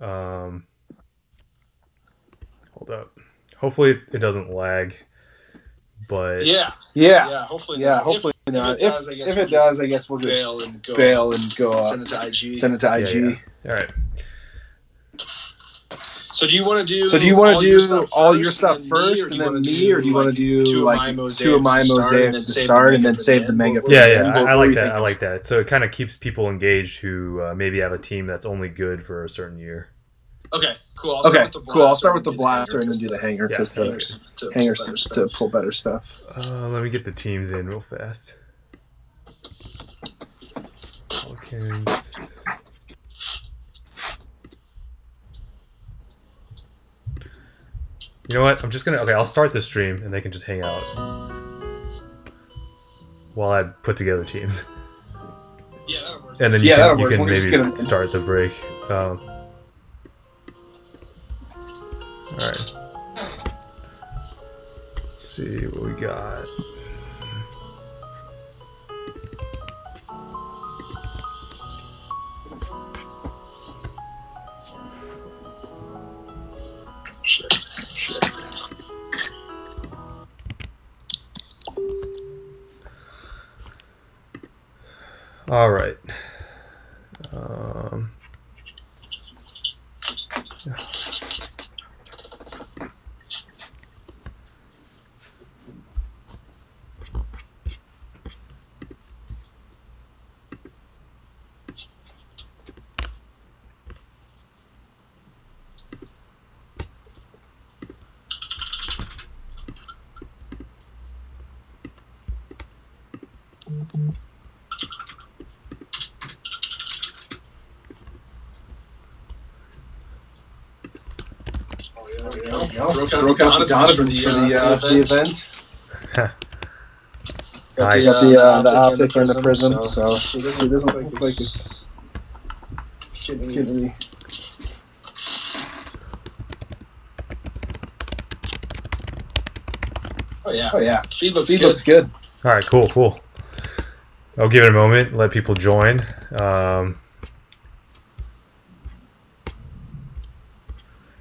Um, hold up. Hopefully it doesn't lag. But Yeah, Yeah. yeah. Hopefully, Yeah, not. hopefully if, not. If it does, I guess, if we'll it does, just I guess we'll just bail and go. bail and go Send it to IG. send it to IG. Yeah, yeah. all right. So do you want to do? So do you want to do stuff all your stuff first, and then me, or do you want to do two like two of my mosaics to start, and then save the mega? for Yeah, yeah. I, I like that. I like that. So it kind of keeps people engaged who uh, maybe have a team that's only good for a certain year. Okay, cool. I'll start Okay, with the cool. I'll blaster start with the and blaster and then do the hanger Yeah, because sounds the good. to hanger seems to pull better stuff. Uh, let me get the teams in real fast. Pelicans. You know what? I'm just gonna. Okay, I'll start the stream and they can just hang out while I put together teams, Yeah, that'll work. and then you Yeah, can, you can We'll maybe get 'em in. start the break. Um, all right. Let's see what we got. Shit. Shit. All right. Um, There go. Broke out Broke out the Donovans Donovans for the, uh, the event. Got Nice. Got the uh, the optic and the prism, prism, so- so it's- it doesn't look like it's Getting getting me. Oh yeah. Oh yeah, Feed looks speed good. looks good. all right, cool, cool. I'll give it a moment, let people join. Um,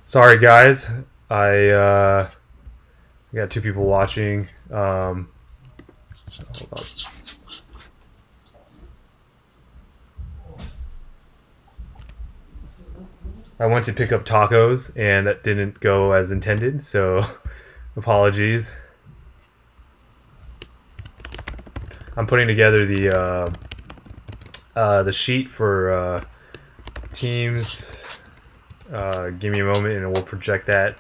sorry, guys. I uh, got two people watching. Um. I went to pick up tacos and that didn't go as intended, so apologies. I'm putting together the uh, uh, the sheet for uh, teams. Uh, give me a moment and we'll project that.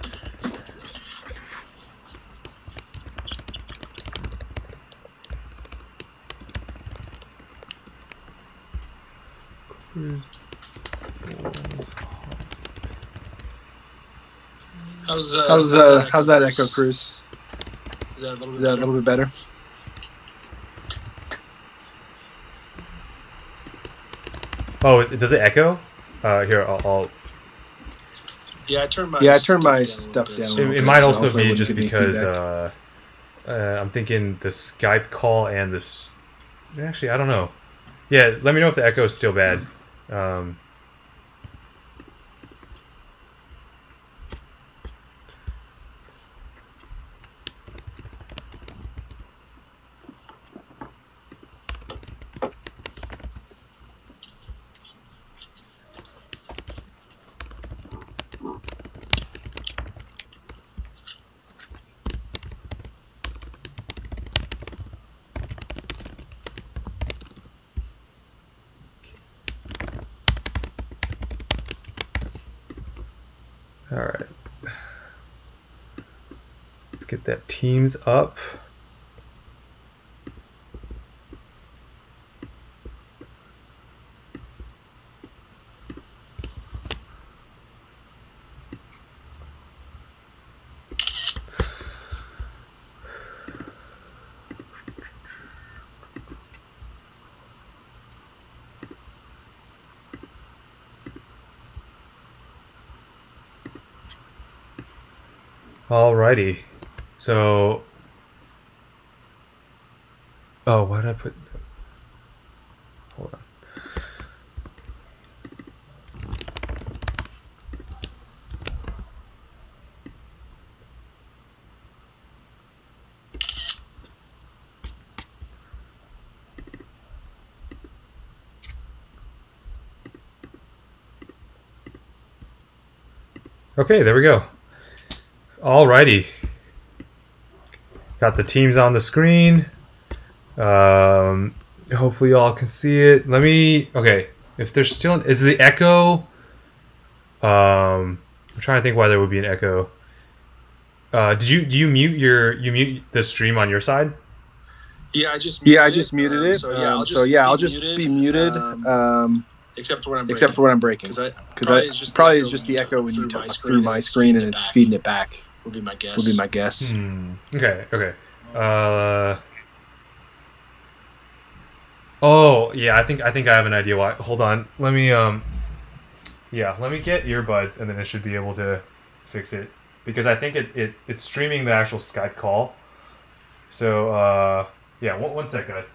How's uh, How's uh how's that Echo Cruise? Is that a little bit Is that a better? little bit better? Oh, it- does it echo? Uh, here, I'll. I'll Yeah, I turned my Yeah, I turned my stuff stuff down. a down. it, it might also be just because uh, uh, I'm thinking the Skype call and this. Actually, I don't know. Yeah, let me know if the echo is still bad. Um, all right. Let's get that Teams up. Alrighty. So, oh, why did I put? Hold on. Okay, there we go. Alrighty, Got the teams on the screen. Um, hopefully y'all can see it. Let me. Okay, if there's still is the echo. Um, I'm trying to think why there would be an echo. Uh, did you do you mute your you mute the stream on your side? Yeah, I just Yeah, I just muted um, it. So yeah, um, I'll so just, yeah, be I'll just muted, be muted. um, Um, except for when I'm except for when I'm breaking, because I because probably I it's just the probably echo is just when the echo when you through talk through my and it's screen and feeding it it's back. feeding it back. Would be my guess. Would be my guess. Hmm. Okay. Okay. Uh. Oh yeah, I think I think I have an idea why. Hold on. Let me um. Yeah, let me get earbuds, and then it should be able to fix it because I think it, it it's streaming the actual Skype call. So uh, yeah, one one sec, guys.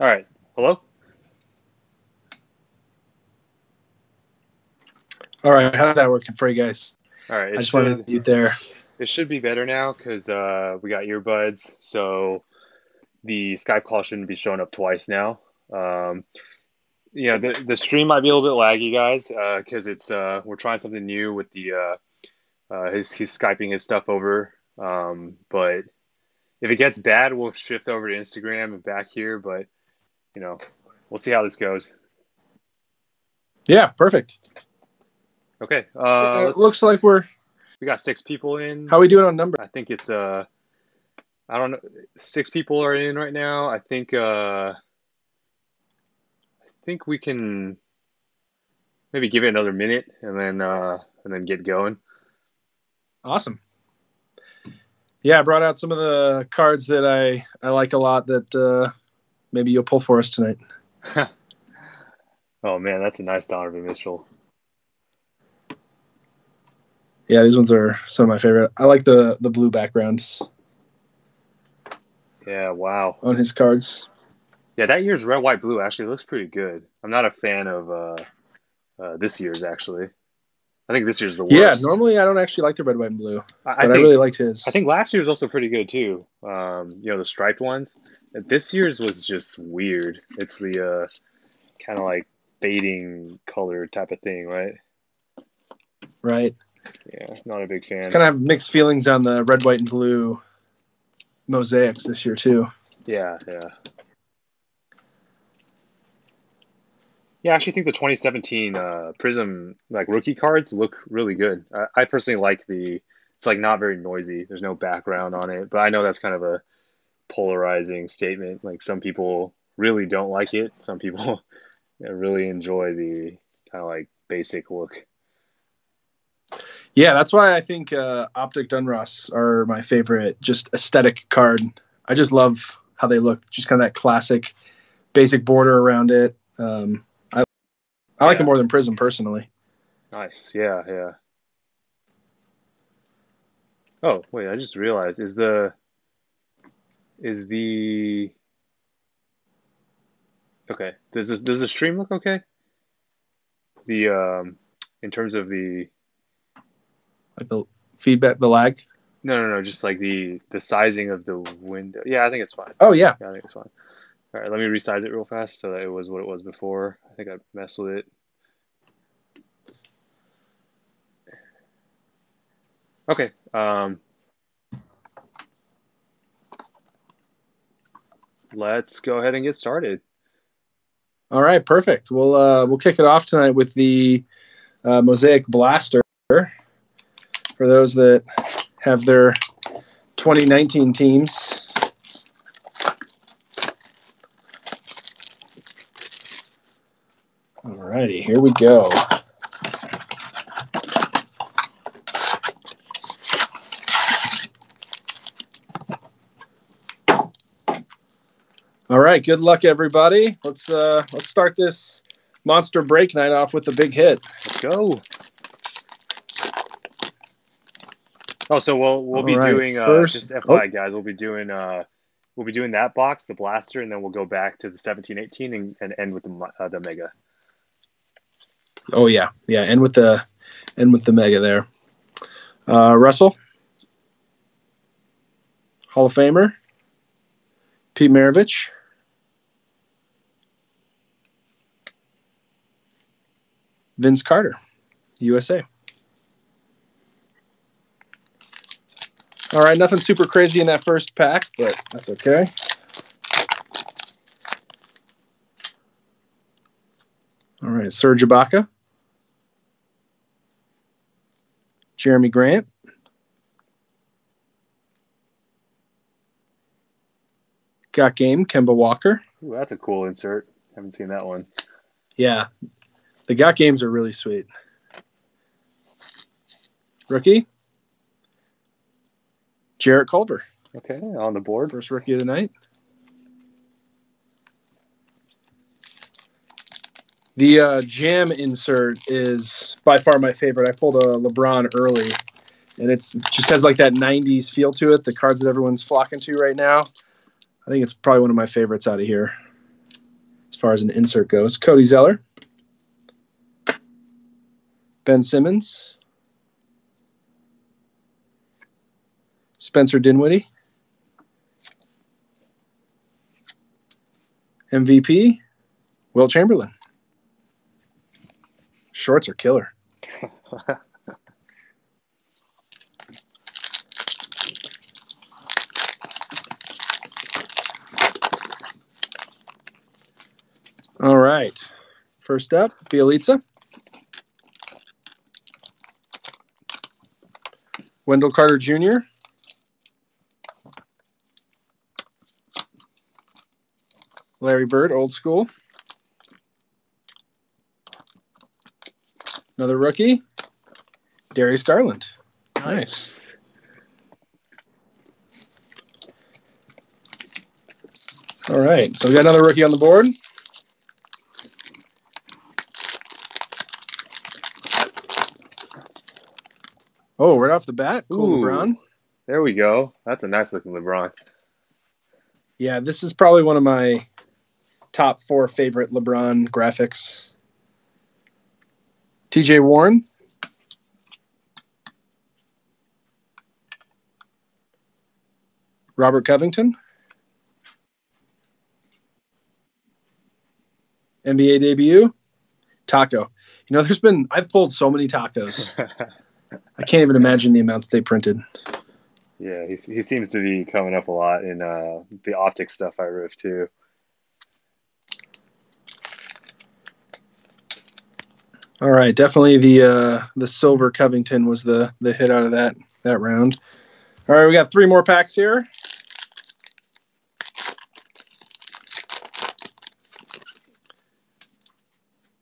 All right. Hello. All right, how's that working for you guys? All right. I just wanted to mute there. It should be better now because uh, we got earbuds, so the Skype call shouldn't be showing up twice now. Um, yeah, the the stream might be a little bit laggy, guys, because it's uh, we're trying something new with the uh, uh, his he's skyping his stuff over. Um, but if it gets bad, we'll shift over to Instagram and back here. But you know, we'll see how this goes. Yeah, perfect. Okay. Uh, let's- looks like we're we got six people in. how we doing on number? I think it's uh I don't know six people are in right now. I think uh I think we can maybe give it another minute and then uh and then get going. Awesome. Yeah, I brought out some of the cards that I I like a lot that uh, maybe you'll pull for us tonight. Oh man, that's a nice Donovan Mitchell. Yeah, these ones are some of my favorite. I like the the blue backgrounds Yeah, wow. on his cards. Yeah, that year's red, white, blue actually looks pretty good. I'm not a fan of uh, uh this year's actually. I think this year's the worst. Yeah, normally I don't actually like the red, white, and blue, I, I but I, think really liked his. I think last year's also pretty good too. Um, you know, the striped ones. This year's was just weird. It's the uh, kind of like fading color type of thing, right? right. Yeah, not a big fan. It's kind of mixed feelings on the red, white, and blue mosaics this year too. Yeah, yeah. Yeah, I actually think the 2017 uh, Prism like rookie cards look really good. I, I personally like the. It's like not very noisy. There's no background on it, but I know that's kind of a polarizing statement. Like some people really don't like it. Some people really enjoy the kind of like basic look. Yeah, that's why I think uh, Optic Donruss are my favorite, just aesthetic card. I just love how they look, just kind of that classic, basic border around it. Um, I I like it more than Prism personally. Nice. Yeah, yeah. Oh, wait, I just realized is the is the okay. Does this does the stream look okay? The um, in terms of the like the feedback, the lag. No, no, no. Just like the the sizing of the window. Yeah, I think it's fine. Oh yeah, yeah I think it's fine. All right, let me resize it real fast so that it was what it was before. I think I messed with it. Okay. Um, let's go ahead and get started. All right, perfect. We'll uh, we'll kick it off tonight with the uh, Mosaic Blaster. For those that have their 2019 teams. All righty, here we go. All right, good luck, everybody. Let's uh, let's start this monster break night off with a big hit. Let's go. Oh, so we'll we'll be All right, doing uh, first- just FYI, guys. We'll be doing uh, we'll be doing that box, the blaster, and then we'll go back to the seventeen, eighteen, and, and end with the uh, the mega. Oh yeah, yeah, and with the and with the mega there. Uh, Russell, Hall of Famer, Pete Maravich, Vince Carter, USA. All right, nothing super crazy in that first pack, but that's okay. All right, Serge Ibaka. Jerami Grant. Got game, Kemba Walker. Ooh, that's a cool insert. Haven't seen that one. Yeah. The got games are really sweet. Rookie. Jarrett Culver, Okay, on the board. first rookie of the night. The uh, jam insert is by far my favorite. I pulled a LeBron early, and it's just has like that '90s feel to it. The cards that everyone's flocking to right now. I think it's probably one of my favorites out of here, as far as an insert goes. Cody Zeller, Ben Simmons, Spencer Dinwiddie, MVP, Wilt Chamberlain. Shorts are killer. All right. First up, Bjelica. Wendell Carter Jr. Larry Bird, old school. Another rookie, Darius Garland. Nice. All right, so we got another rookie on the board. Oh, right off the bat, cool Ooh. LeBron. There we go. That's a nice looking LeBron. Yeah, this is probably one of my top four favorite LeBron graphics. TJ Warren. Robert Covington. NBA debut. Tacko. You know, there's been, I've pulled so many tacos. I can't even imagine the amount that they printed. yeah, he, he seems to be coming up a lot in uh, the optic stuff I riff too. All right, definitely the uh, the silver Covington was the the hit out of that that round. All right, we got three more packs here.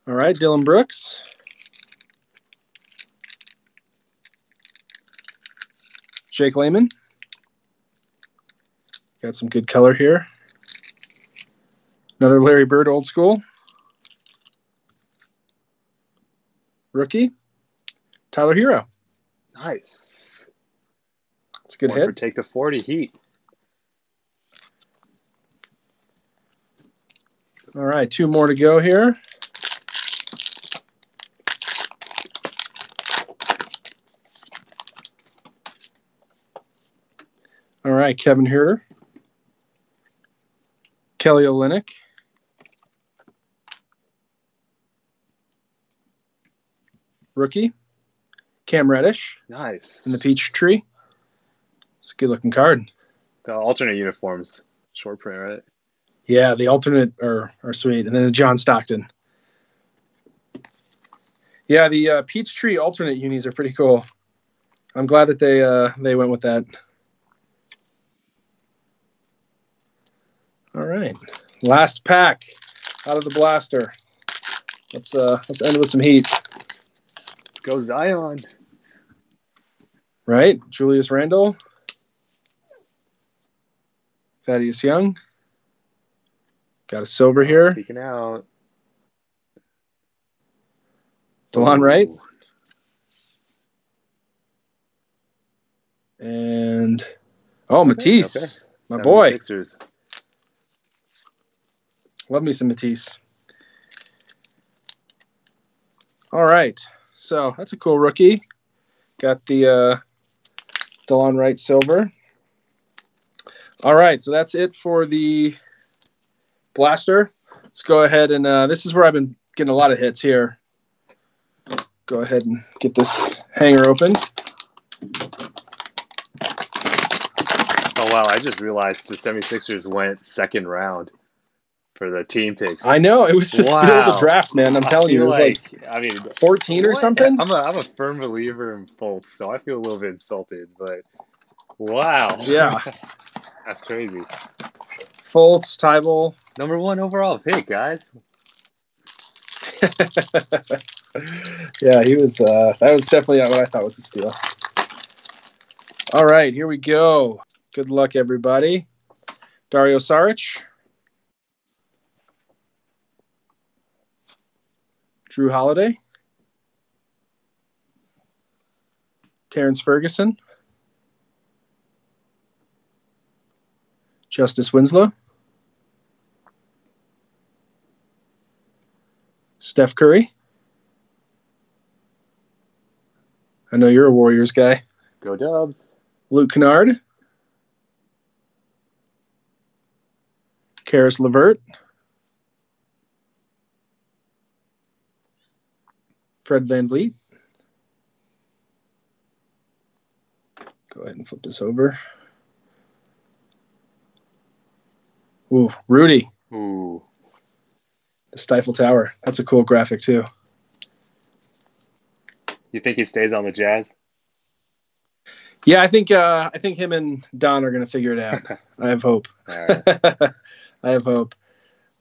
All right, Dillon Brooks. Jake Layman. Got some good color here. Another Larry Bird, old school. Rookie, Tyler Herro. Nice. It's a good One hit. take the forty heat. All right, two more to go here. All right, Kevin Huerter. Kelly Olynyk, rookie, Cam Reddish Nice. in the Peachtree. It's a good looking card. The alternate uniforms, short print, right? Yeah, the alternate are are sweet, and then the John Stockton. Yeah, the uh, Peachtree alternate unis are pretty cool. I'm glad that they uh, they went with that. All right, last pack out of the blaster. Let's uh let's end with some heat, Let's go Zion. right? Julius Randle, Thaddeus Young. Got a silver here. Peeking out. Delon Wright. Ooh. And oh, Matisse, Okay. my boy. 76ers. Love me some Matisse. All right, so that's a cool rookie. Got the uh, Delon Wright silver. All right, so that's it for the blaster. Let's go ahead and uh, this is where I've been getting a lot of hits here. Go ahead and get this hanger open. Oh wow! I just realized the 76ers went second round for the team picks. I know it was the steal of Wow. the draft, man. I'm telling you, it was like, I mean, 14 or what? something. I'm a I'm a firm believer in Fultz, so I feel a little bit insulted. But wow, Yeah. that's crazy. Fultz, Thybulle, Number one overall pick, guys. yeah, he was. Uh, that was definitely not what I thought was a steal. All right, here we go. Good luck, everybody. Dario Saric, Jrue Holiday, Terrence Ferguson, Justice Winslow, Steph Curry. I know you're a Warriors guy. Go Dubs. Luke Kennard, Caris LeVert, Fred VanVleet. Go ahead and flip this over. Ooh, Rudy, Ooh, the Stifle Tower. That's a cool graphic too. you think he stays on the Jazz? Yeah, I think uh, I think him and Don are gonna figure it out. I have hope. Right. I have hope.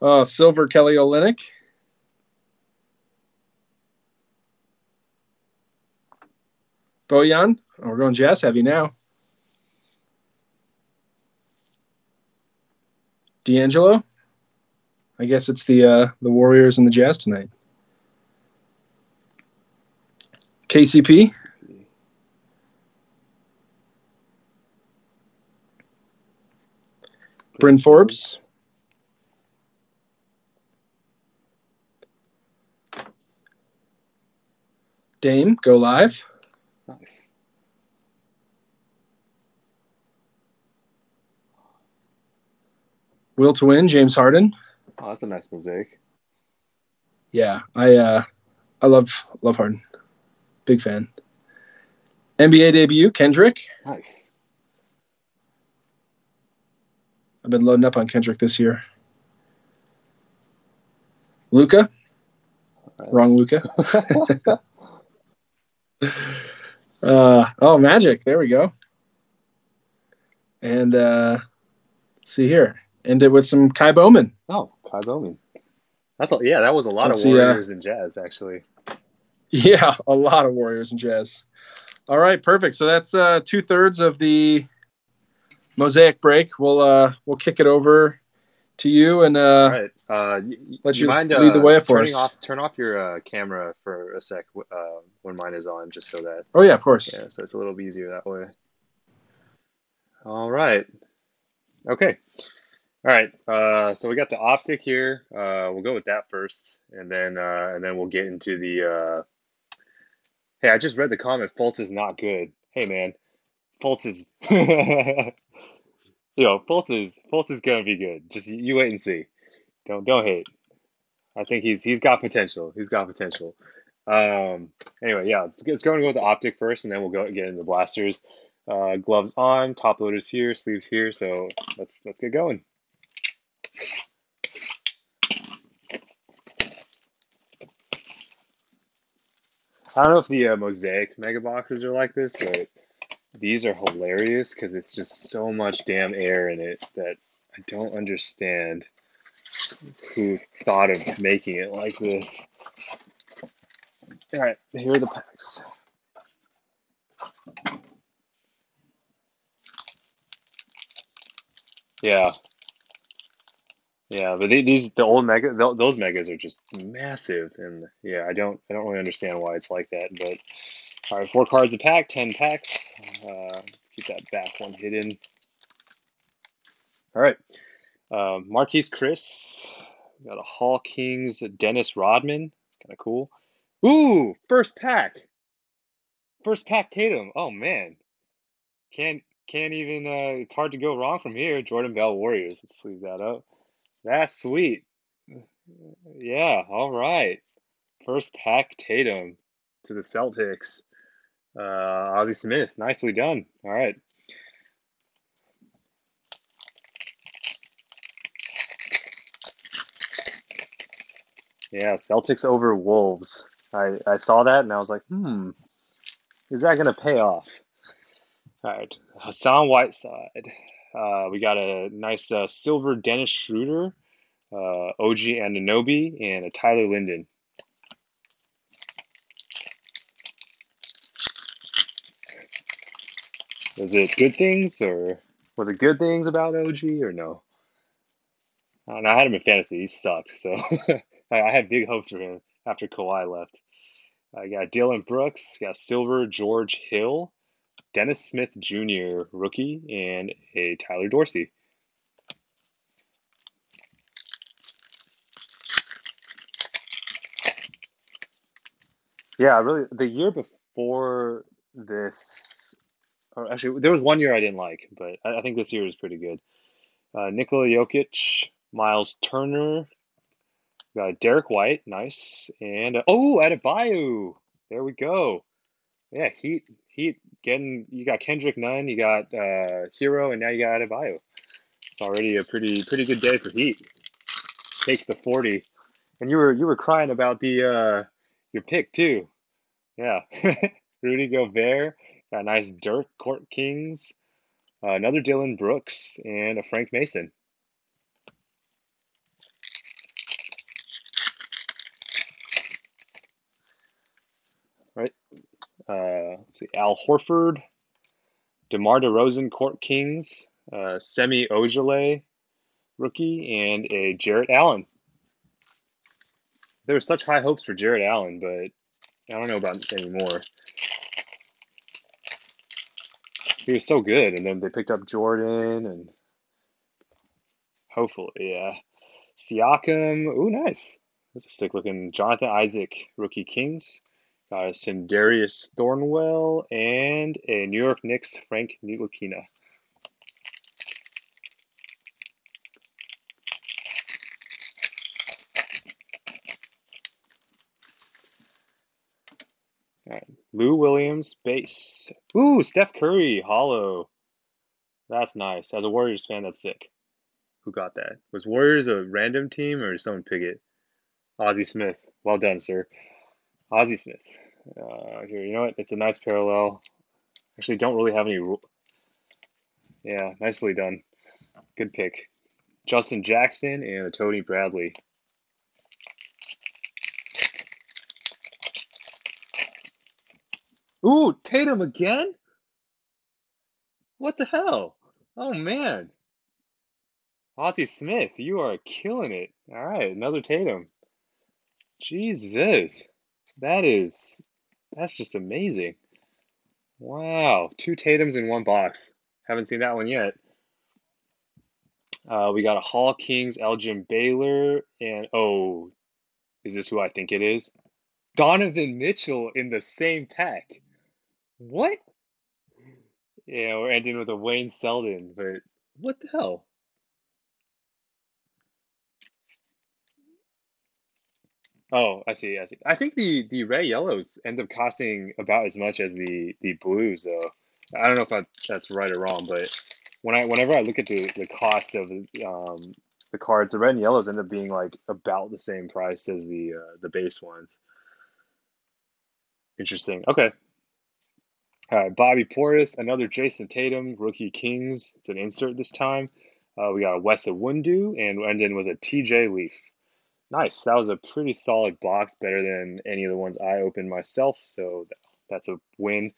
Oh, Silver Kelly Olynyk. Bojan. Oh, we're going jazz heavy now. D'Angelo. I guess it's the uh, the Warriors and the Jazz tonight. KCP. Bryn Forbes. Dame, go live. Nice. Will to win, James Harden. Oh, that's a nice mosaic. Yeah, I uh I love love Harden. Big fan. NBA debut, Kendrick. Nice. I've been loading up on Kendrick this year. Luka. Wrong Luka. uh oh, Magic. There we go. And uh let's see here. End it with some Ky Bowman. oh, Ky Bowman. That's a, yeah. That was a lot Let's of see, uh, Warriors and Jazz actually. Yeah, a lot of Warriors and Jazz. All right, perfect. So that's uh, two thirds of the mosaic break. We'll uh, we'll kick it over to you and uh, All right. Uh, y- y- let you you mind lead the uh, way for turning us. off turn off your uh, camera for a sec uh, when mine is on, just so that oh yeah, of course. yeah, so it's a little easier that way. All right. Okay. All right. Uh, so we got the optic here. Uh, we'll go with that first, and then uh, and then we'll get into the. Uh... Hey, I just read the comment. Fultz is not good. Hey, man, Fultz is. you know, Fultz is Fultz is gonna be good. Just you wait and see. Don't don't hate. I think he's he's got potential. He's got potential. Um, anyway, yeah, let's, let's go and go with the optic first, and then we'll go get into the blasters. Uh, gloves on, top loaders here, sleeves here. So let's let's get going. I don't know if the uh, mosaic mega boxes are like this, but these are hilarious because it's just so much damn air in it that I don't understand who thought of making it like this. All right, here are the packs. Yeah, yeah, but these the old mega those megas are just massive, and yeah, I don't I don't really understand why it's like that. But all right, four cards a pack, ten packs. Uh, let's keep that back one hidden. All right, uh, Marquese Chriss. We got a Hall Kings Dennis Rodman. It's kind of cool. Ooh, first pack. First pack Tatum. Oh man, can't can't even. Uh, it's hard to go wrong from here. Jordan Bell Warriors. Let's leave that up. That's sweet. Yeah, all right. First pack Tatum to the Celtics. Uh, Ozzie Smith, nicely done. All right. Yeah, Celtics over Wolves. I, I saw that and I was like, hmm, is that going to pay off? All right, Hassan Whiteside. Uh, we got a nice uh, silver Dennis Schroeder, uh, OG Anunoby, and a Tyler Lydon. Was it good things or was it good things about OG or no? I don't know. I had him in fantasy. He sucked, so I had big hopes for him after Kawhi left. I got Dillon Brooks, got Silver George Hill, Dennis Smith Jr., rookie, and a Tyler Dorsey. Yeah, really. The year before this, or actually, there was one year I didn't like, but I, I think this year is pretty good. Uh, Nikola Jokic, Miles Turner, got Derrick White, nice, and uh, oh, Adebayo. There we go. Yeah, Heat, Heat getting. You got Kendrick Nunn, you got uh, Herro, and now you got Adebayo. It's already a pretty pretty good day for Heat. Take the forty, and you were you were crying about the uh, your pick too. Yeah, Rudy Gobert, got a nice Dirk Court Kings, uh, another Dillon Brooks, and a Frank Mason. Uh, let's see. Al Horford, DeMar DeRozan, Court Kings, uh, Semi Ojeleye, rookie, and a Jarrett Allen. There were such high hopes for Jarrett Allen, but I don't know about anymore. He was so good, and then they picked up Jordan, and hopefully, yeah. Siakam, ooh, nice. That's a sick looking Jonathan Isaac, rookie Kings. Got a Sindarius Thornwell and a New York Knicks Frank Ntilikina. Lou Williams, base. Ooh, Steph Curry, holo. That's nice. As a Warriors fan, that's sick. Who got that? Was Warriors a random team or someone pick it? Ozzie Smith. Well done, sir. Ozzie Smith. Uh, here, you know what? It's a nice parallel. Actually, don't really have any. Yeah, nicely done. Good pick. Justin Jackson and Tony Bradley. Ooh, Tatum again? What the hell? Oh man. Ozzie Smith, you are killing it. All right, another Tatum. Jesus. That is that's just amazing. Wow, two Tatums in one box. Haven't seen that one yet. Uh, we got a Hall Kings, Elgin Baylor, and oh, is this who I think it is? Donovan Mitchell in the same pack. What? Yeah, we're ending with a Wayne Selden, but what the hell? Oh, I see. I see. I think the the red yellows end up costing about as much as the the blues, though. I don't know if I, that's right or wrong, but when I whenever I look at the the cost of um, the cards, the red and yellows end up being like about the same price as the uh, the base ones. Interesting. Okay. All right, Bobby Portis, another Jayson Tatum, rookie Kings. It's an insert this time. Uh, we got a Wes Iwundu, and we end in with a TJ Leaf. Nice. That was a pretty solid box, better than any of the ones I opened myself. So that's a win.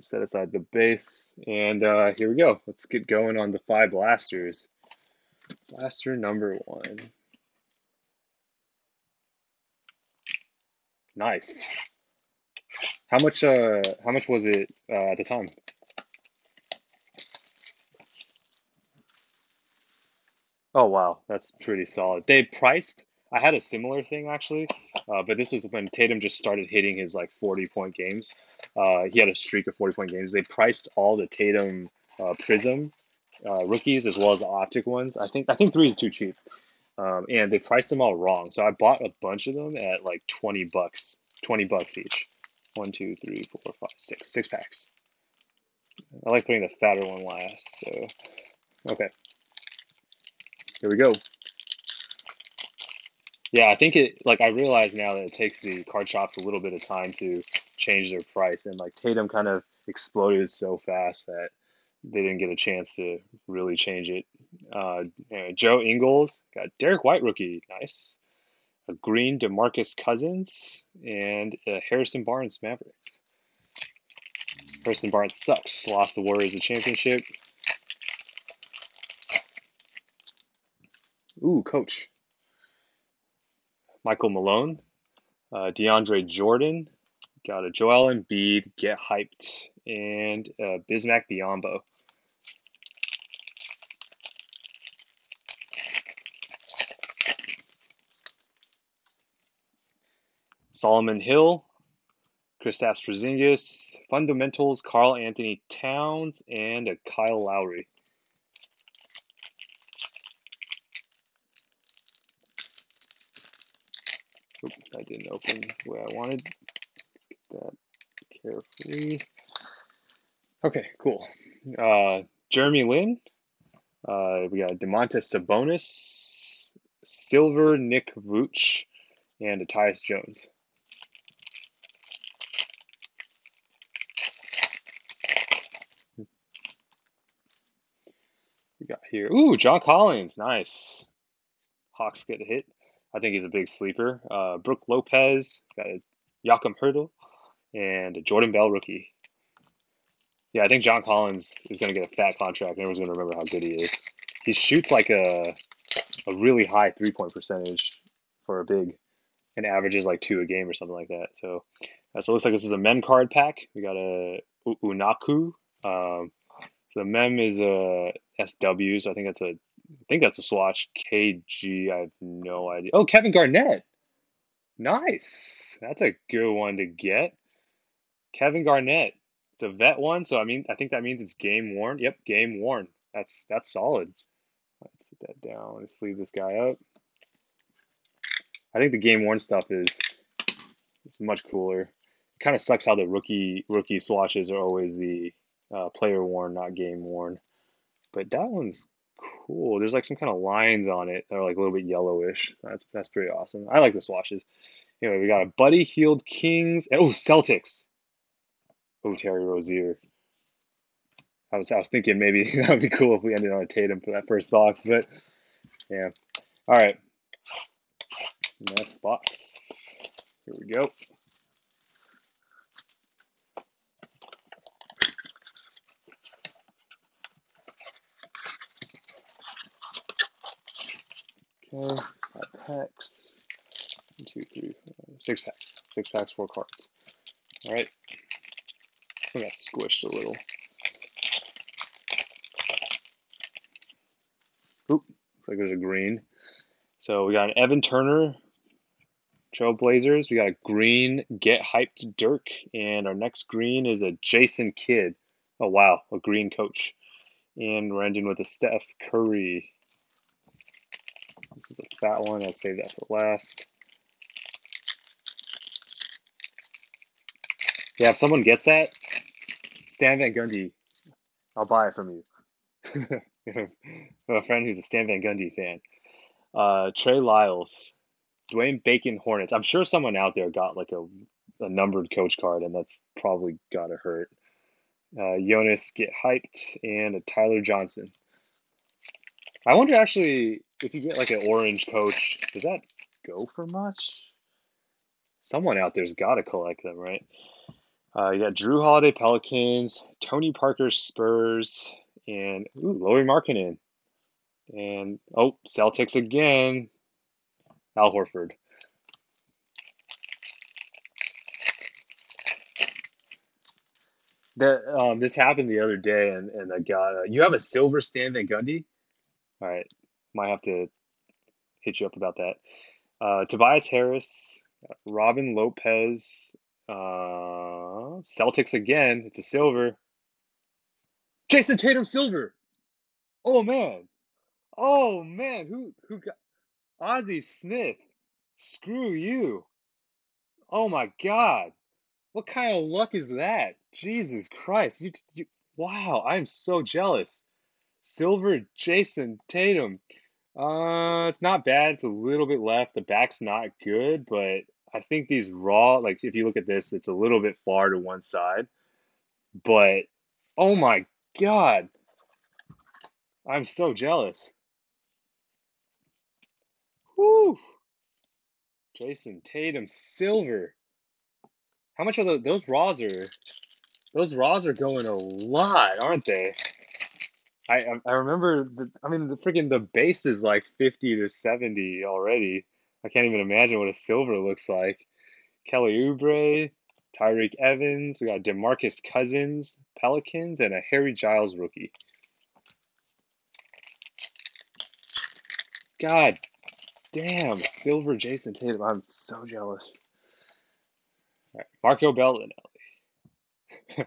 Set aside the base, and uh, here we go. Let's get going on the five blasters. Blaster number one. Nice. How much? Uh, how much was it uh, at the time? Oh wow, that's pretty solid. They priced I had a similar thing actually, uh, but this was when Tatum just started hitting his like 40 point games. Uh, he had a streak of 40 point games. They priced all the Tatum uh, Prism uh, rookies as well as the Optic ones. I think I think three is too cheap, um, and they priced them all wrong. So I bought a bunch of them at like 20 bucks, 20 bucks each. One, two, three, four, five, six, six packs. I like putting the fatter one last. So okay, here we go. Yeah, I think it like I realize now that it takes the card shops a little bit of time to change their price, and like Tatum kind of exploded so fast that they didn't get a chance to really change it. Uh, Joe Ingles got Derrick White rookie, nice. A green Demarcus Cousins and Harrison Barnes Mavericks. Harrison Barnes sucks. Lost the Warriors the championship. Ooh, coach. Michael Malone, uh, DeAndre Jordan, got a Joel Embiid, Get Hyped, and uh, Bismack Biyombo. Solomon Hill, Kristaps Porzingis, Fundamentals, Karl-Anthony Towns, and a Kyle Lowry. That didn't open the way I wanted. Let's get that carefully. Okay, cool. Uh, Jeremy Lin. Uh, we got Domantas Sabonis, Silver Nick Vooch, and Tyus Jones. We got here. Ooh, John Collins. Nice. Hawks get a hit. I think he's a big sleeper. Uh, Brook Lopez, got a Jakob Poeltl, and a Jordan Bell rookie. Yeah, I think John Collins is going to get a fat contract. Everyone's going to remember how good he is. He shoots like a a really high three point percentage for a big, and averages like two a game or something like that. So, uh, so it looks like this is a mem card pack. We got a Unaku. Um, so the mem is a SW. So I think that's a I think that's a swatch. KG, I have no idea. Oh, Kevin Garnett. Nice. That's a good one to get. Kevin Garnett. It's a vet one, so I mean I think that means it's game worn. Yep, game worn. That's that's solid. Let's put that down. Let's leave this guy up. I think the game worn stuff is is much cooler. It kind of sucks how the rookie rookie swatches are always the uh, player worn, not game worn. But that one's cool. There's like some kind of lines on it that are like a little bit yellowish. That's that's pretty awesome. I like the swatches. Anyway, we got a Buddy Hield Kings. Oh, Celtics. Oh, Terry Rozier. I was I was thinking maybe that would be cool if we ended on a Tatum for that first box, but yeah. All right. Next box. Here we go. Okay, five packs. One, two, three, four, six packs. Six packs, four cards. All right. I got squished a little. Oop, looks like there's a green. So we got an Evan Turner, Trailblazers. We got a green Get Hyped Dirk, and our next green is a Jason Kidd. Oh wow, a green coach. And we're ending with a Steph Curry. This is a fat one. I'll save that for last. Yeah, if someone gets that, Stan Van Gundy, I'll buy it from you. a friend who's a Stan Van Gundy fan. Uh, Trey Lyles, Dwayne Bacon Hornets. I'm sure someone out there got like a, a numbered coach card, and that's probably got to hurt. Uh, Jonas Get Hyped, and a Tyler Johnson. I wonder actually if you get like an orange coach, does that go for much? Someone out there's got to collect them, right? Uh, you got Jrue Holiday Pelicans, Tony Parker Spurs, and ooh, Lauri Markkanen. And oh, Celtics again. Al Horford. That um, this happened the other day, and, and I got uh, you have a silver Stan Van Gundy. All right, might have to hit you up about that. Uh, Tobias Harris, Robin Lopez, uh, Celtics again. It's a silver. Jayson Tatum silver. Oh man. Oh man. Who who got Ozzie Smith? Screw you. Oh my God. What kind of luck is that? Jesus Christ. You, you wow, I'm so jealous. Silver Jayson Tatum. Uh, it's not bad. It's a little bit left. The back's not good, but I think these raw, like if you look at this, it's a little bit far to one side. But oh my god, I'm so jealous. Whoo! Jayson Tatum silver. How much are those? Those raws are. Those raws are going a lot, aren't they? I um, I remember. The, I mean, the freaking the base is like fifty to seventy already. I can't even imagine what a silver looks like. Kelly Oubre, Tyreke Evans. We got Demarcus Cousins, Pelicans, and a Harry Giles rookie. God damn, silver Jayson Tatum. I'm so jealous. Right. Marco Belinelli.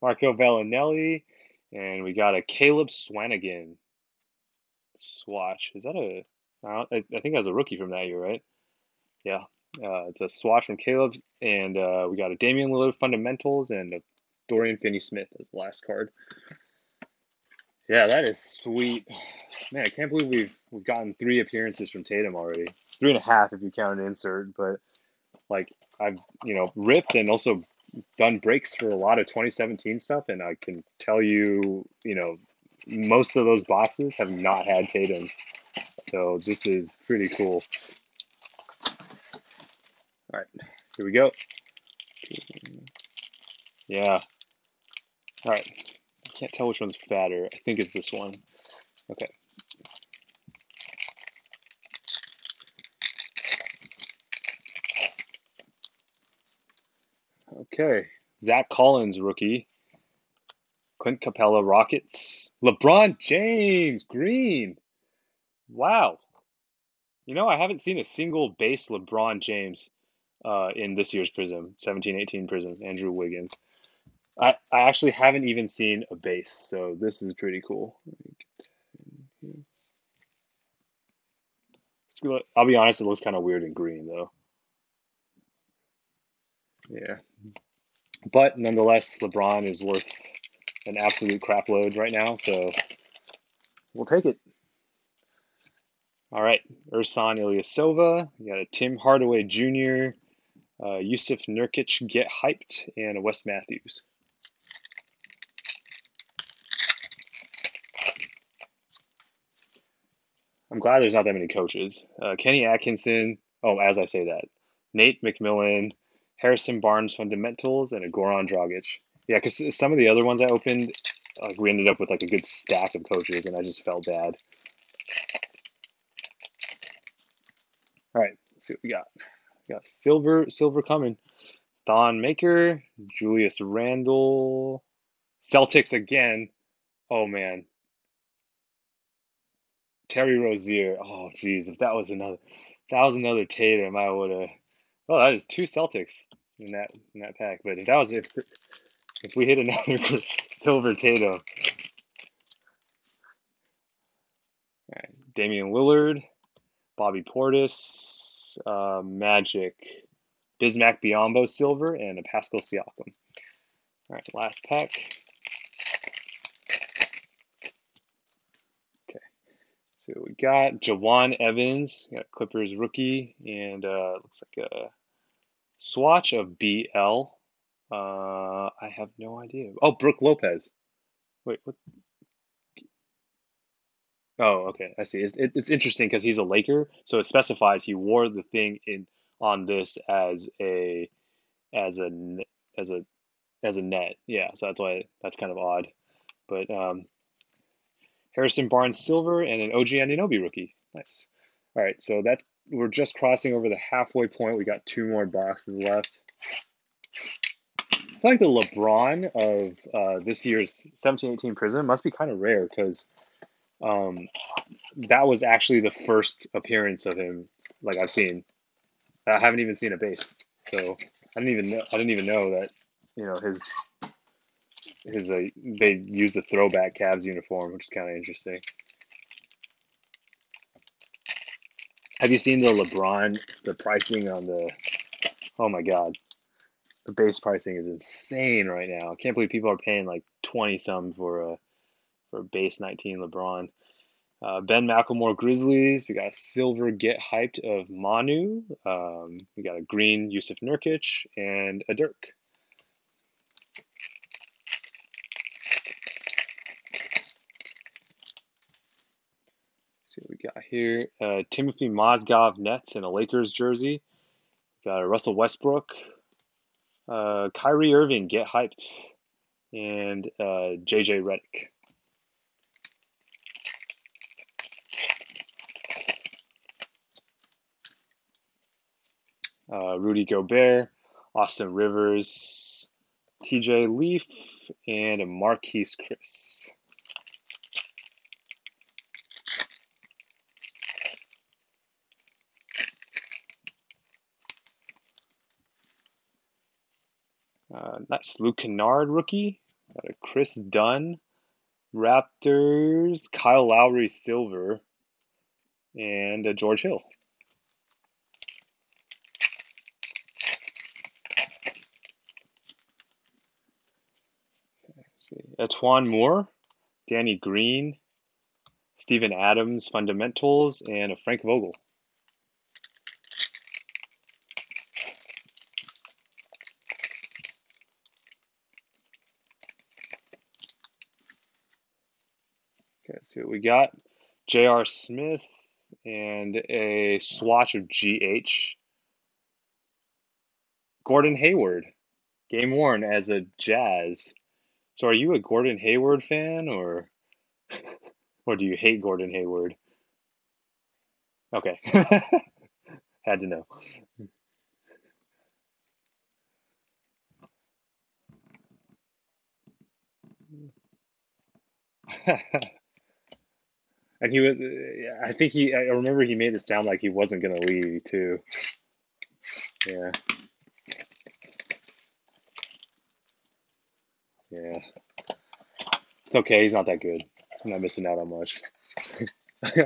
Marco Belinelli. And we got a Caleb Swanigan swatch. Is that a? I, I think was a rookie from that year, right? Yeah. Uh, it's a swatch from Caleb, and uh, we got a Damian Lillard fundamentals and a Dorian Finney-Smith as the last card. Yeah, that is sweet. Man, I can't believe we've we've gotten three appearances from Tatum already. Three and a half if you count an insert, but like I've you know ripped and also done breaks for a lot of 2017 stuff, and I can tell you, you know, most of those boxes have not had Tatum's. So this is pretty cool. All right, here we go. Yeah. All right. I can't tell which one's fatter. I think it's this one. Okay. Okay. Zach Collins, rookie. Clint Capela, Rockets. LeBron James, green. Wow. You know, I haven't seen a single base LeBron James uh, in this year's Prizm, 17 18 Prizm, Andrew Wiggins. I, I actually haven't even seen a base, so this is pretty cool. I'll be honest, it looks kind of weird in green, though. Yeah. But nonetheless, LeBron is worth an absolute crap load right now, so we'll take it. All right, Ersan Ilyasova. We got a Tim Hardaway Jr., uh, Jusuf Nurkic get hyped, and a Wes Matthews. I'm glad there's not that many coaches. Uh, Kenny Atkinson. Oh, as I say that, Nate McMillan, Harrison Barnes fundamentals, and a Goran Dragic. Yeah, because some of the other ones I opened, like we ended up with like a good stack of coaches, and I just felt bad. All right, let's see what we got. We got silver, silver coming. Thon Maker, Julius Randle, Celtics again. Oh man, Terry Rozier. Oh geez, if that was another, if that was another Tatum, I would have. Oh, that is two Celtics in that in that pack. But if that was if if we hit another silver Tatum. All right, Damian Lillard, Bobby Portis, uh, Magic, Bismack Biyombo silver, and a Pascal Siakam. All right, last pack. So we got Jawun Evans, got Clippers rookie, and uh, looks like a swatch of BL. Uh, I have no idea. Oh, Brook Lopez. Wait, what? Oh, okay. I see. It's, it, it's interesting because he's a Laker, so it specifies he wore the thing in on this as a as a as a as a net. Yeah, so that's why that's kind of odd. But um, Harrison Barnes silver and an OG Anunoby rookie. Nice. All right, so that's we're just crossing over the halfway point. We got two more boxes left. I feel like the LeBron of uh, this year's 17-18 Prizm must be kind of rare because um, that was actually the first appearance of him like I've seen. I haven't even seen a base, so I didn't even know. I didn't even know that you know his his uh, they used a throwback Cavs uniform, which is kind of interesting. Have you seen the LeBron the pricing on the? Oh my God, the base pricing is insane right now. I can't believe people are paying like twenty some for a for a base 19 LeBron. Uh, ben McLemore Grizzlies. We got a silver get hyped of Manu. Um, we got a green Jusuf Nurkic and a Dirk. See what we got here. Uh, Timofey Mozgov Nets in a Lakers jersey. Got a Russell Westbrook. Uh, Kyrie Irving get hyped. And uh, JJ Redick. uh, Rudy Gobert, Austin Rivers, TJ Leaf, and a Marquese Uh, that's Luke Kennard rookie. Got a Kris Dunn, Raptors, Kyle Lowry silver, and a George Hill. see. E'Twaun Moore, Danny Green, Steven Adams fundamentals, and a Frank Vogel. Okay, let's see what we got. J.R. Smith and a swatch of GH. Gordon Hayward, game worn as a Jazz. So are you a Gordon Hayward fan or or do you hate Gordon Hayward? Okay. Had to know. and he was I think he I remember he made it sound like he wasn't going to leave too. Yeah. Yeah. It's okay. He's not that good. I'm not missing out on much.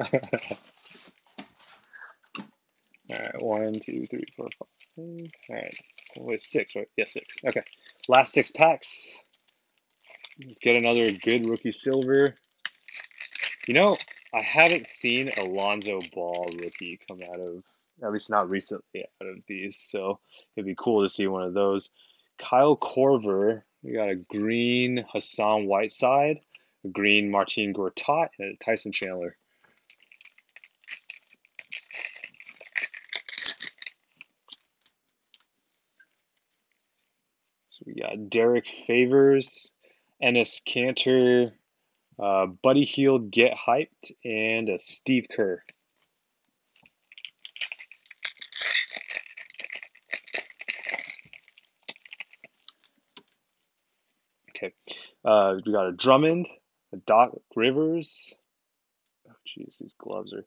All right. One, two, three, four, five. All right. Oh, wait, six, right? Yeah, six. Okay. Last six packs. Let's get another good rookie silver. You know, I haven't seen Alonzo Ball rookie come out of, at least not recently, out of these. So it'd be cool to see one of those. Kyle Korver we got a green Hassan Whiteside, a green Marcin Gortat, and a Tyson Chandler. So we got Derrick Favors, Enes Kanter, uh, Buddy Hield Get Hyped, and a Steve Kerr. Okay. Uh, we got a Drummond, a Doc Rivers. Oh, jeez, these gloves are.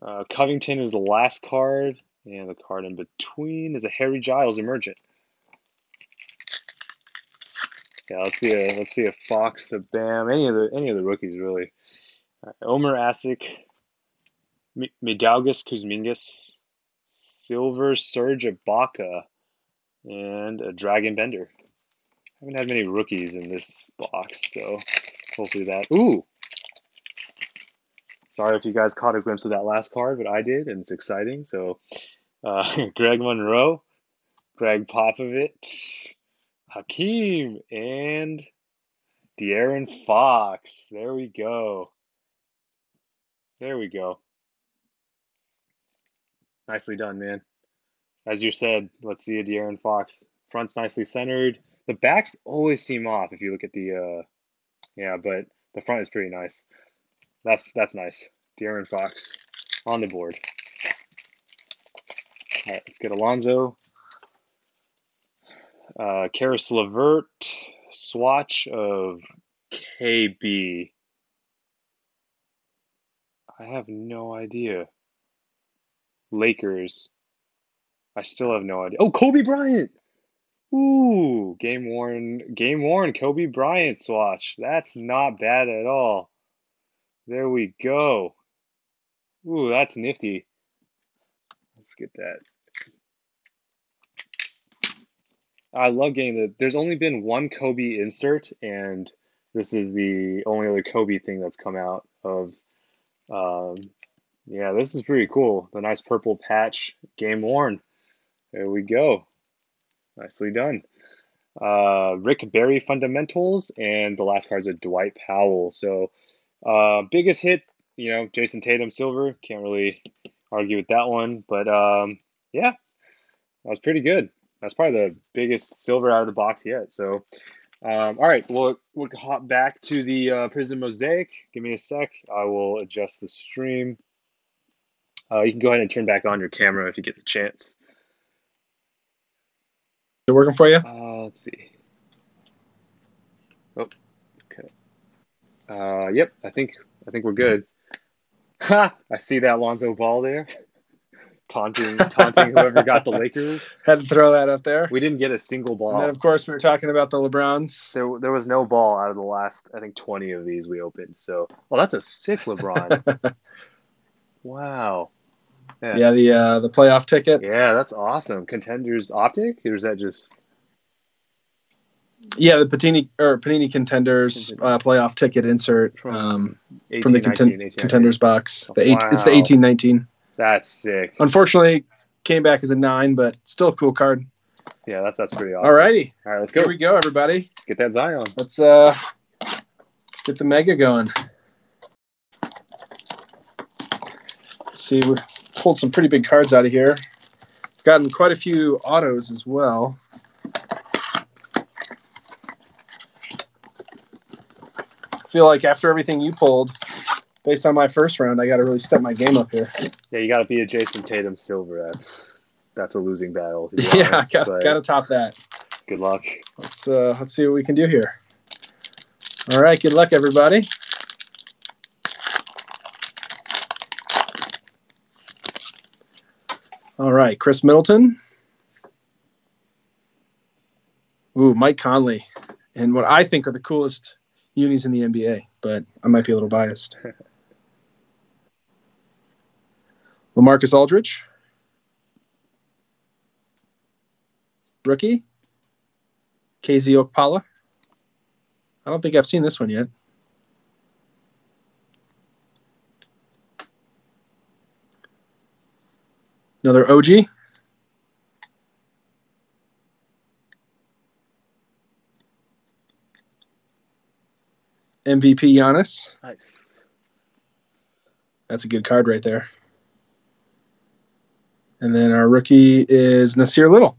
Uh, Covington is the last card, and the card in between is a Harry Giles Emergent. Yeah, let's see a let's see a Fox, a Bam, any of the any of the rookies really. Right, Omer Asik, Mindaugas Kuzminskas, Silver Serge Ibaka, and a Dragan Bender. I haven't had many rookies in this box, so hopefully that. Ooh! Sorry if you guys caught a glimpse of that last card, but I did, and it's exciting. So, uh, Greg Monroe, Gregg Popovich, Hakeem, and De'Aaron Fox. There we go. There we go. Nicely done, man. As you said, let's see a De'Aaron Fox. Front's nicely centered. The backs always seem off if you look at the, uh, yeah, but the front is pretty nice. That's that's nice. De'Aaron Fox on the board. All right, let's get Alonzo. Uh, Caris LeVert, swatch of KB. I have no idea. Lakers. I still have no idea. Oh, Kobe Bryant. Ooh, game worn, game worn Kobe Bryant swatch. That's not bad at all. There we go. Ooh, that's nifty. Let's get that. I love getting the. There's only been one Kobe insert, and this is the only other Kobe thing that's come out of. Um, yeah, this is pretty cool. The nice purple patch, game worn. There we go. Nicely done. Uh, Rick Barry fundamentals, and the last card's a Dwight Powell. So, uh, biggest hit, you know, Jayson Tatum silver. Can't really argue with that one, but um, yeah, that was pretty good that's probably the biggest silver out of the box yet. So, um, all right, we'll, we'll hop back to the uh, Prizm Mosaic. Give me a sec. I will adjust the stream. Uh, you can go ahead and turn back on your camera if you get the chance. Is it working for you? Uh, let's see. Oh, okay. Uh, yep, I think I think we're good. Ha! I see that Lonzo Ball there taunting taunting whoever got the Lakers. Had to throw that up there. We didn't get a single ball. And then of course we were talking about the LeBrons. There there was no ball out of the last I think 20 of these we opened. So, well that's a sick LeBron. wow. Yeah. yeah, the uh, the playoff ticket. Yeah, that's awesome. Contenders optic, or is that just? Yeah, the Panini or Panini contenders uh, playoff ticket insert um, 18, from the 19, 18, contenders box. The eight, wow. it's the eighteen nineteen. That's sick. Unfortunately, came back as a nine, but still a cool card. Yeah, that's that's pretty awesome. All righty. All right, let's go. Here we go, everybody. Get that Zion. Let's uh let's get the mega going. Let's see, we pulled some pretty big cards out of here. Gotten quite a few autos as well. feel like after everything you pulled, based on my first round, I got to really step my game up here. Yeah, you got to be a Jayson Tatum silver. That's that's a losing battle. yeah, honest, got, got to top that. Good luck. Let's uh, let's see what we can do here. All right, good luck, everybody. All right, Khris Middleton. Ooh, Mike Conley, and what I think are the coolest unis in the NBA, but I might be a little biased. Lamarcus Aldridge, rookie. KZ Okpala. I don't think I've seen this one yet. Another OG. MVP Giannis. Nice. That's a good card right there. And then our rookie is Nassir Little.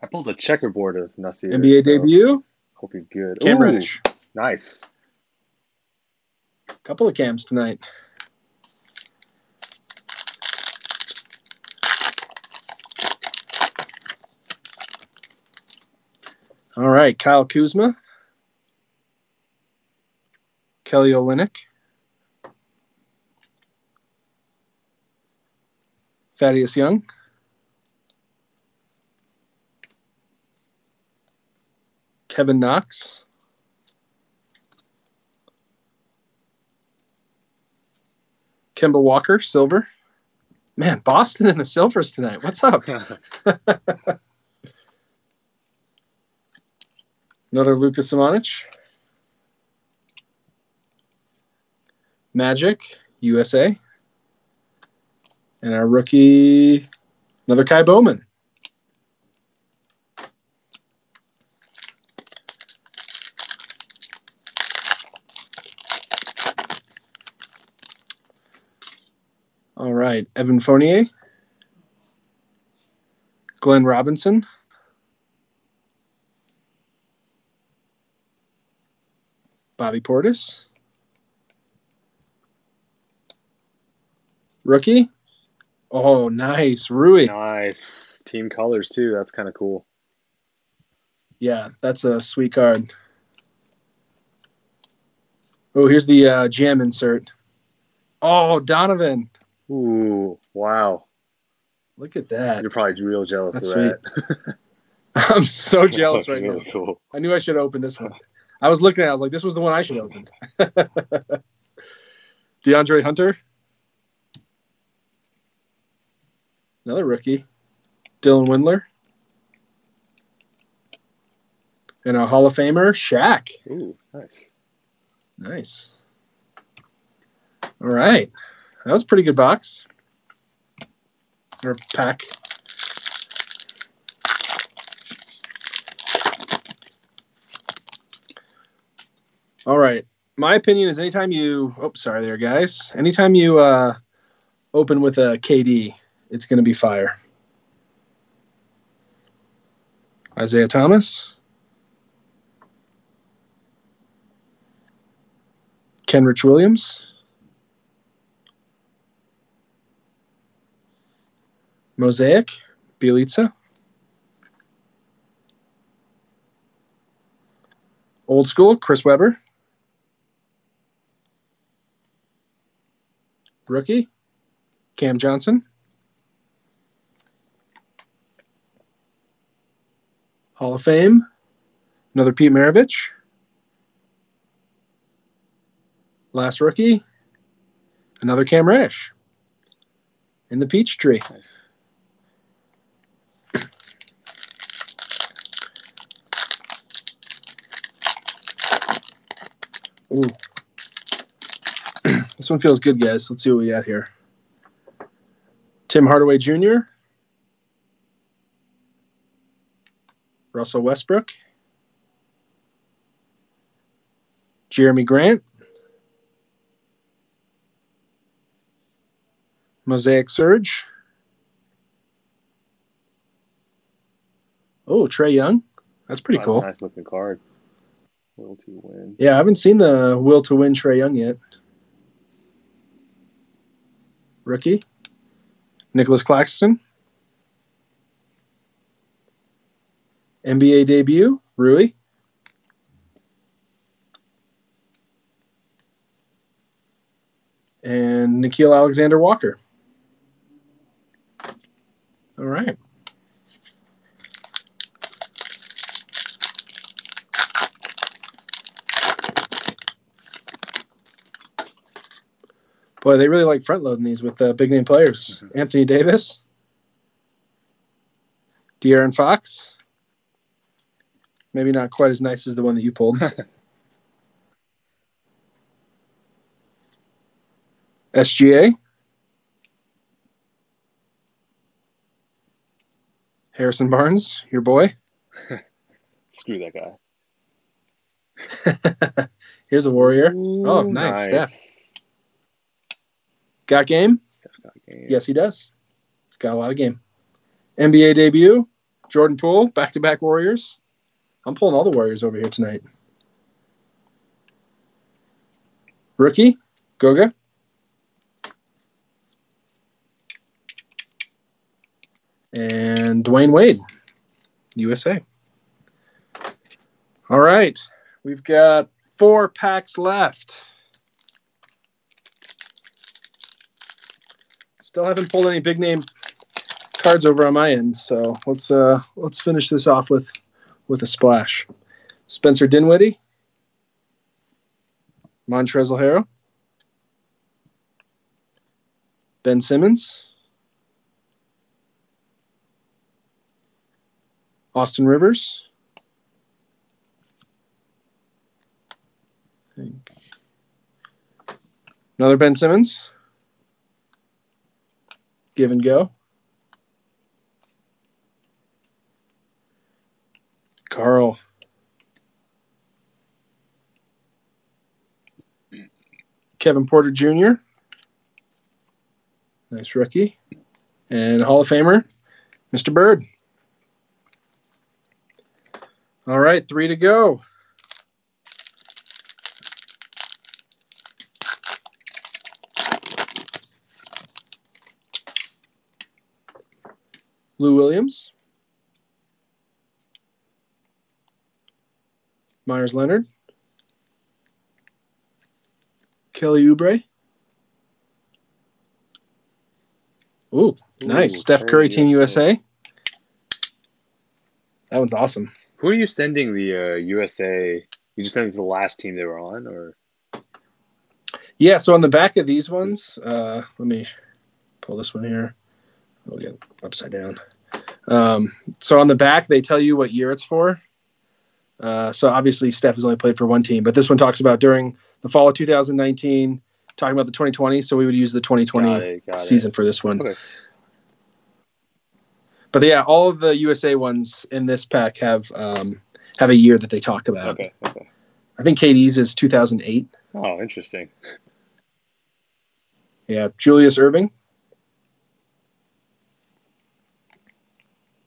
I pulled a checkerboard of Nasir. NBA so debut. Hope he's good. Cam Ooh. Nice. Couple of cams tonight. All right, Kyle Kuzma. Kelly Olynyk. Thaddeus Young. Kevin Knox. Kemba Walker, silver. Man, Boston and the silvers tonight. What's up? Another Luka Samanic. Magic, USA. And our rookie, another Ky Bowman. All right, Evan Fournier, Glenn Robinson, Bobby Portis, rookie. Oh, nice, Rui. Nice team colors too. That's kind of cool. Yeah, that's a sweet card. Oh, here's the uh, jam insert. Oh, Donovan. Ooh, wow! Look at that. You're probably real jealous That's of that. I'm so jealous That's right really now. cool. I knew I should open this one. I was looking at it. I was like, this was the one I should open. DeAndre Hunter. Another rookie. Dylan Windler. And a Hall of Famer, Shaq. Ooh, nice. Nice. All right. That was a pretty good box. Or pack. All right. My opinion is anytime you oh sorry there guys. Anytime you uh open with a KD, it's gonna be fire. Isaiah Thomas. Kenrich Williams. Mosaic, Bjelica. Old school, Chris Webber. Rookie, Cam Johnson. Hall of Fame, another Pete Maravich. Last rookie, another Cam Reddish in the Peachtree. Nice. Ooh. this one feels good, guys. Let's see what we got here. Tim Hardaway Jr., Russell Westbrook, Jerami Grant, Mosaic Surge. Oh, Trae Young. That's pretty That's cool. Nice looking card. Will to win. Yeah, I haven't seen the will to win Trae Young yet. Rookie. Nicholas Claxton. NBA debut, Rui. And Nickeil Alexander-Walker. All right. Boy, they really like front loading these with uh, big name players. Anthony Davis, De'Aaron Fox. Maybe not quite as nice as the one that you pulled. SGA. Harrison Barnes, your boy. Screw that guy. Here's a Warrior. Ooh, Oh, nice, Steph. Got game? Steph got game. Yes, he does. He's got a lot of game. NBA debut, Jordan Poole, back to back Warriors. I'm pulling all the Warriors over here tonight. Rookie, Goga. And Dwyane Wade, USA. All right. We've got four packs left. Still haven't pulled any big name cards over on my end, so let's uh let's finish this off with with a splash. Spencer Dinwiddie, Montrezl Harrell, Ben Simmons, Austin Rivers. Another Ben Simmons. Give and go. Carl. Kevin Porter Jr. Nice rookie. And Hall of Famer, Mr. Bird. All right, three to go. Lou Williams. Meyers Leonard. Kelly Oubre. Ooh, nice. Ooh, Steph Curry, Team USA. That one's awesome. Who are you sending the uh, USA? You just sent it to the last team they were on, or Yeah, so on the back of these ones, uh, let me pull this one here. We'll get upside down. Um, so on the back, they tell you what year it's for. Uh, so obviously, Steph has only played for one team, but this one talks about during the fall of 2019, talking about the 2020. So we would use the 2020 Got it, got it. season for this one. Okay. But yeah, all of the USA ones in this pack have um, have a year that they talk about. Okay, okay. I think KD's is 2008. Oh, interesting. Yeah, Julius Erving.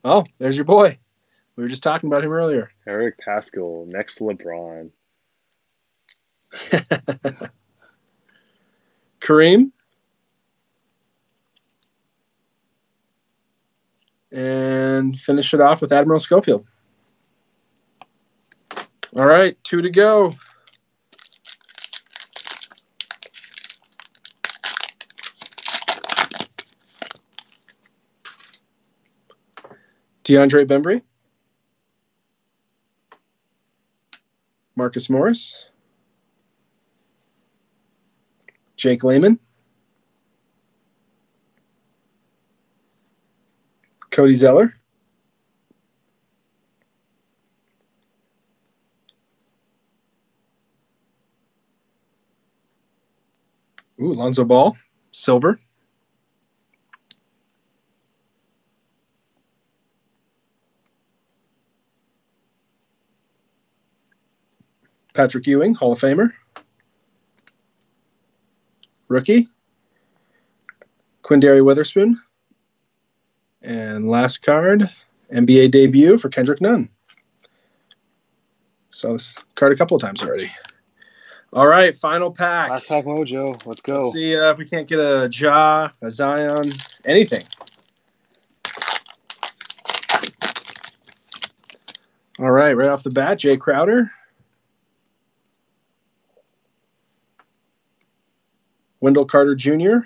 Oh, there's your boy. We were just talking about him earlier. Eric Paschall, next LeBron. Kareem. And finish it off with Admiral Schofield. All right, two to go. DeAndre Bembry. Marcus Morris. Jake Layman. Cody Zeller. Ooh, Lonzo Ball, silver. Patrick Ewing, Hall of Famer. Rookie. Quinndary Weatherspoon. And last card, NBA debut for Kendrick Nunn. Saw this card a couple of times already. All right, final pack. Last pack mojo. Let's go. Let's see uh, if we can't get a Ja, a Zion, anything. All right, right off the bat, Jae Crowder. Wendell Carter Jr.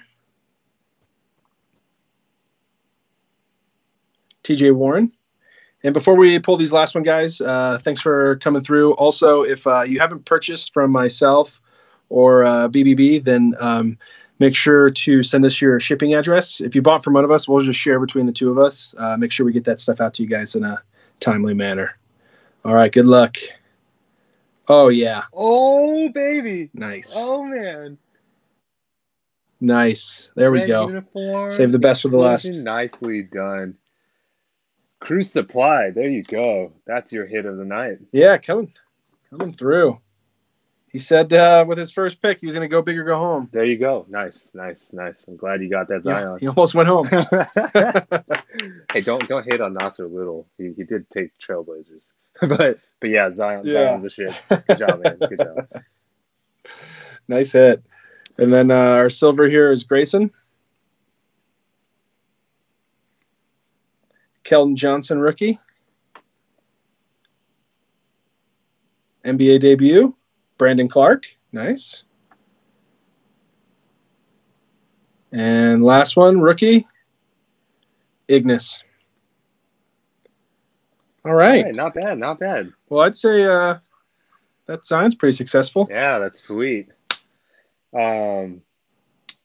TJ Warren. And before we pull these last one, guys, uh, thanks for coming through. Also, if uh, you haven't purchased from myself or uh, BBB, then um, make sure to send us your shipping address. If you bought from one of us, we'll just share between the two of us. Uh, make sure we get that stuff out to you guys in a timely manner. All right, good luck. Oh, yeah. Oh baby. Nice. Oh man. Nice. There we Red go. Uniform, Save the best for the last. Nicely done. Cruise Supply. There you go. That's your hit of the night. Yeah, coming, coming through. He said uh, with his first pick, he was going to go big or go home. There you go. Nice, nice, nice. I'm glad you got that Yeah, Zion. he almost went home. hey, don't don't hate on Nassir Little. He, he did take Trailblazers, but but yeah, Zion Yeah. Zion's a shit. Good job, man. Good job. nice hit. And then uh, our silver here is Grayson. Keldon Johnson, rookie. NBA debut, Brandon Clarke. Nice. And last one, rookie, Ignas. All right. Hey, not bad, not bad. Well, I'd say uh, that Zion's pretty successful. Yeah, that's sweet. Um,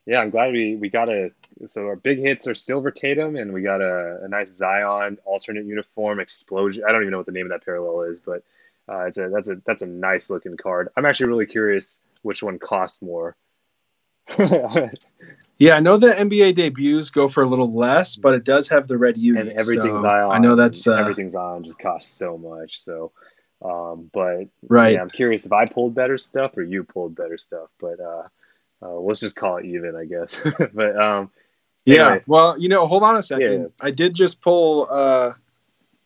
yeah, I'm glad we we got a. So our big hits are Silver Tatum, and we got a, a nice Zion alternate uniform explosion. I don't even know what the name of that parallel is, but uh, it's a that's a that's a nice looking card. I'm actually really curious which one costs more. Yeah, I know the NBA debuts go for a little less, but it does have the red UV. and everything's so Zion. I know that's uh, everything's Zion just costs so much. So, um, but right. yeah, I'm curious if I pulled better stuff or you pulled better stuff. But uh, uh, let's just call it even, I guess. but um, Yeah. Anyway. Well, you know, hold on a second. Yeah. I did just pull uh,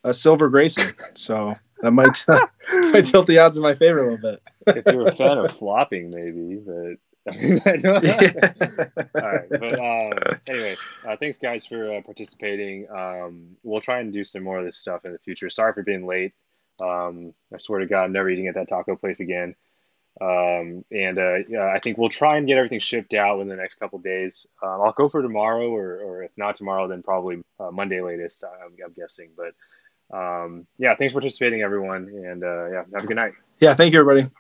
a silver Grayson, so that might might tilt the odds in my favor a little bit. if you're a fan of flopping, maybe. But all right. But um, anyway, uh, thanks guys for uh, participating. Um, we'll try and do some more of this stuff in the future. Sorry for being late. Um, I swear to God, I'm never eating at that taco place again. Um, and uh, yeah, I think we'll try and get everything shipped out within the next couple days. Um, I'll go for tomorrow, or, or if not tomorrow, then probably uh, Monday latest. I'm, I'm guessing. But um, yeah, thanks for participating, everyone, and uh, yeah, have a good night. Yeah. Thank you, everybody.